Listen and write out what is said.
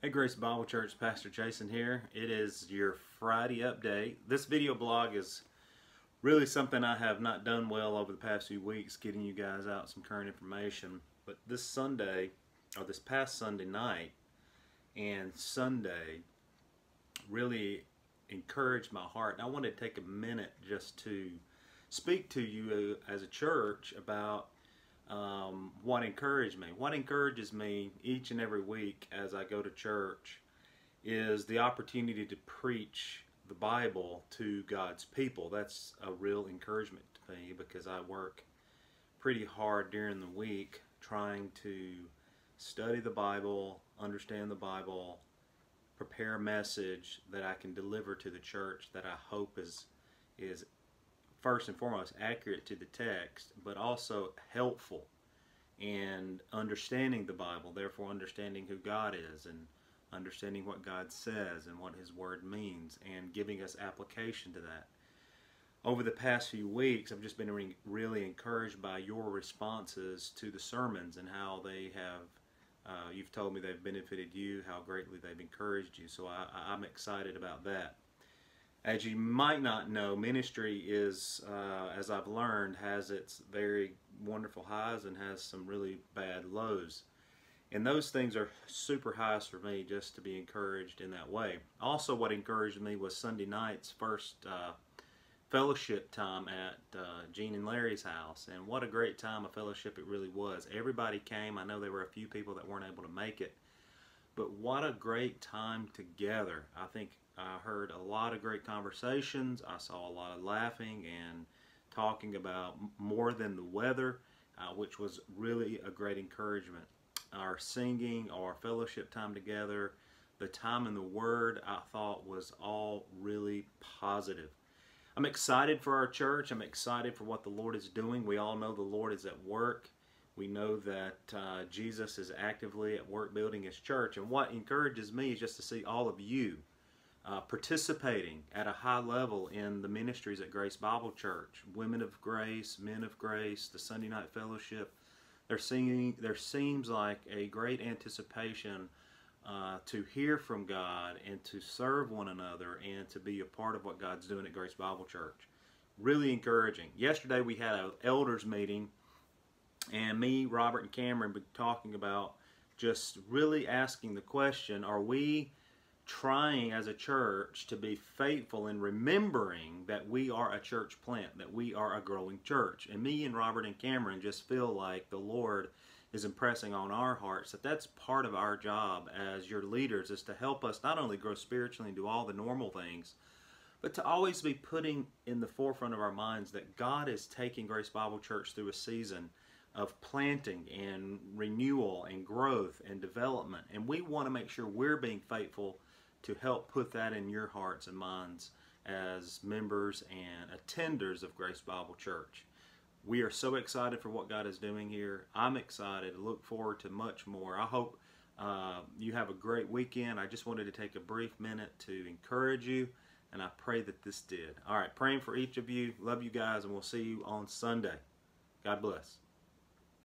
Hey Grace Bible Church, Pastor Jason here. It is your Friday update. This video blog is really something I have not done well over the past few weeks, getting you guys out some current information. But this Sunday, or this past Sunday night and Sunday, really encouraged my heart. And I wanted to take a minute just to speak to you as a church about um, what encouraged me. What encourages me each and every week as I go to church is the opportunity to preach the Bible to God's people. That's a real encouragement to me because I work pretty hard during the week trying to study the Bible, understand the Bible, prepare a message that I can deliver to the church that I hope is is first and foremost accurate to the text, but also helpful and understanding the Bible, therefore understanding who God is and understanding what God says and what His Word means and giving us application to that. Over the past few weeks, I've just been re really encouraged by your responses to the sermons and how they have, uh, you've told me they've benefited you, how greatly they've encouraged you. So I, I'm excited about that. As you might not know, ministry is, uh, as I've learned, has its very wonderful highs and has some really bad lows. And those things are super highs for me just to be encouraged in that way. Also, what encouraged me was Sunday night's first uh, fellowship time at uh, Gene and Larry's house. And what a great time of fellowship it really was. Everybody came. I know there were a few people that weren't able to make it. But what a great time together. I think I heard a lot of great conversations. I saw a lot of laughing and talking about more than the weather, uh, which was really a great encouragement. Our singing, our fellowship time together, the time in the Word, I thought was all really positive. I'm excited for our church. I'm excited for what the Lord is doing. We all know the Lord is at work. We know that uh, Jesus is actively at work building his church. And what encourages me is just to see all of you uh, participating at a high level in the ministries at Grace Bible Church, Women of Grace, Men of Grace, the Sunday Night Fellowship. There, seeming, there seems like a great anticipation uh, to hear from God and to serve one another and to be a part of what God's doing at Grace Bible Church. Really encouraging. Yesterday we had an elders meeting and me, Robert, and Cameron been talking about just really asking the question, are we trying as a church to be faithful in remembering that we are a church plant, that we are a growing church. And me and Robert and Cameron just feel like the Lord is impressing on our hearts that that's part of our job as your leaders is to help us not only grow spiritually and do all the normal things, but to always be putting in the forefront of our minds that God is taking Grace Bible Church through a season of planting and renewal and growth and development. And we want to make sure we're being faithful to help put that in your hearts and minds as members and attenders of Grace Bible Church. We are so excited for what God is doing here. I'm excited. to look forward to much more. I hope uh, you have a great weekend. I just wanted to take a brief minute to encourage you, and I pray that this did. All right, praying for each of you. Love you guys, and we'll see you on Sunday. God bless.